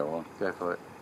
go on, go for it.